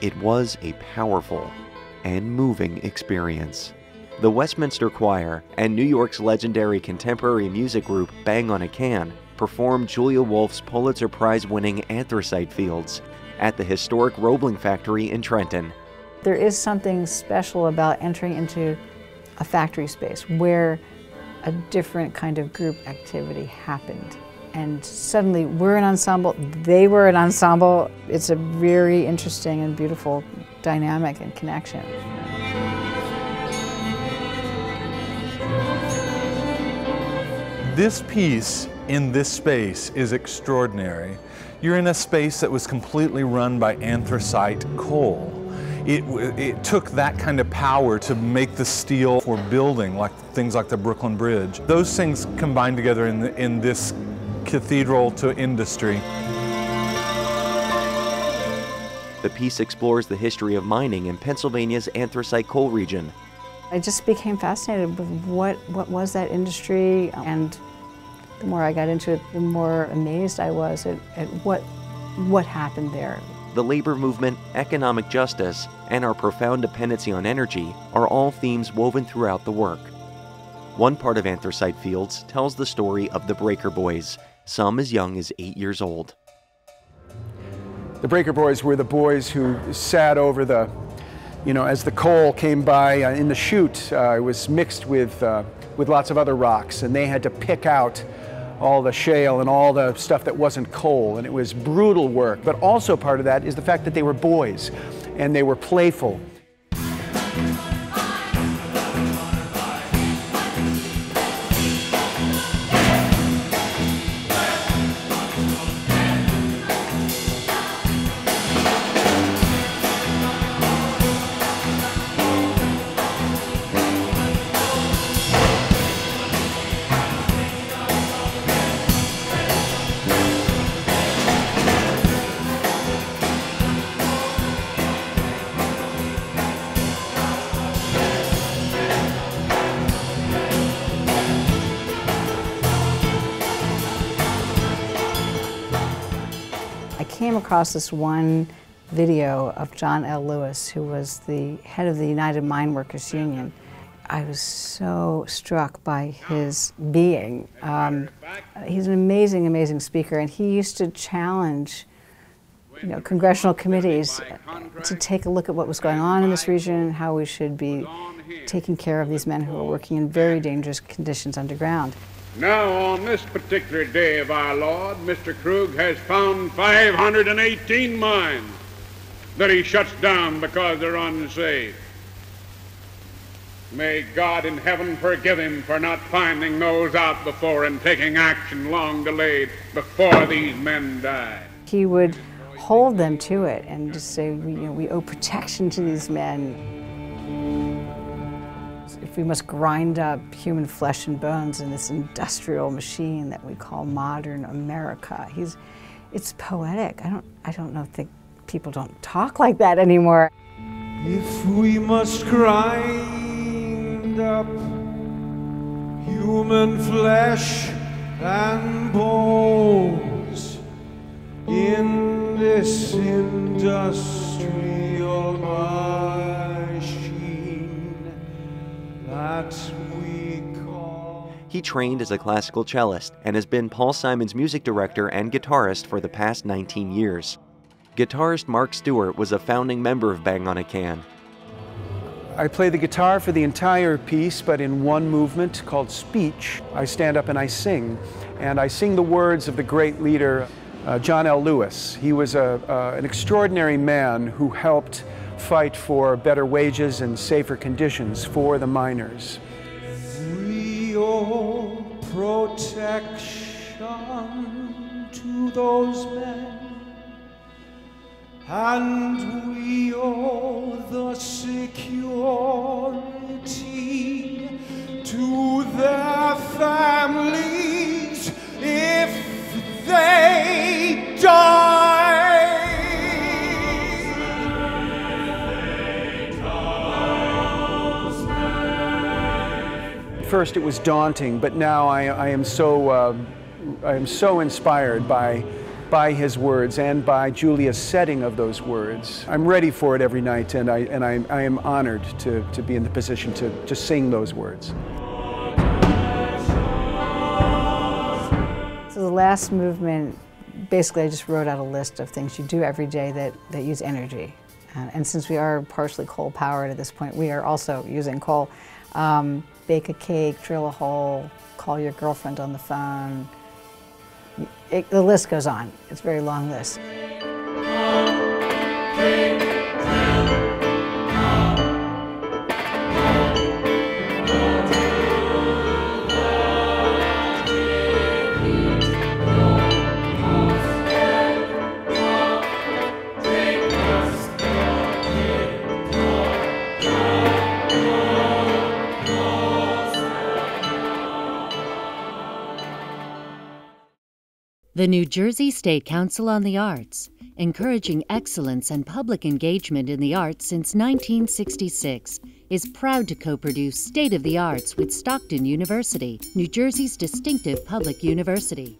it was a powerful and moving experience. The Westminster Choir and New York's legendary contemporary music group Bang on a Can performed Julia Wolfe's Pulitzer Prize winning Anthracite Fields at the historic Roebling factory in Trenton. There is something special about entering into a factory space where a different kind of group activity happened. And suddenly we're an ensemble, they were an ensemble. It's a very interesting and beautiful dynamic and connection. This piece in this space is extraordinary. You're in a space that was completely run by anthracite coal. It, it, took that kind of power to make the steel for building, like things like the Brooklyn Bridge. Those things combined together in, the, in this cathedral to industry. The piece explores the history of mining in Pennsylvania's anthracite coal region. I just became fascinated with what, what was that industry and the more I got into it, the more amazed I was at, at what, what happened there. The labor movement, economic justice, and our profound dependency on energy are all themes woven throughout the work. One part of Anthracite Fields tells the story of the Breaker Boys, some as young as eight years old. The Breaker Boys were the boys who sat over the, you know, as the coal came by uh, in the chute, uh, it was mixed with, uh, with lots of other rocks, and they had to pick out all the shale and all the stuff that wasn't coal, and it was brutal work. But also part of that is the fact that they were boys, and they were playful. Came across this one video of John L. Lewis, who was the head of the United Mine Workers Union. I was so struck by his being. Um, he's an amazing, amazing speaker, and he used to challenge you know, congressional committees to take a look at what was going on in this region how we should be taking care of these men who are working in very dangerous conditions underground. Now, on this particular day of our Lord, Mr. Krug has found 518 mines that he shuts down because they're unsafe. May God in heaven forgive him for not finding those out before and taking action long delayed before these men died. He would hold them to it and just say, you know, we owe protection to these men if we must grind up human flesh and bones in this industrial machine that we call modern America. He's, it's poetic. I don't, I don't know if people don't talk like that anymore. If we must grind up human flesh and bones in this industrial He trained as a classical cellist and has been Paul Simon's music director and guitarist for the past 19 years. Guitarist Mark Stewart was a founding member of Bang on a Can. I play the guitar for the entire piece, but in one movement called speech, I stand up and I sing. And I sing the words of the great leader, uh, John L. Lewis. He was a, uh, an extraordinary man who helped fight for better wages and safer conditions for the miners. Real protection to those men, and we owe the security to their families first it was daunting, but now I, I am so uh, I am so inspired by by his words and by Julia's setting of those words. I'm ready for it every night, and I, and I, I am honored to, to be in the position to, to sing those words. So the last movement, basically I just wrote out a list of things you do every day that, that use energy. Uh, and since we are partially coal powered at this point, we are also using coal. Um, bake a cake, drill a hole, call your girlfriend on the phone. It, the list goes on. It's a very long list. The New Jersey State Council on the Arts, encouraging excellence and public engagement in the arts since 1966, is proud to co produce State of the Arts with Stockton University, New Jersey's distinctive public university.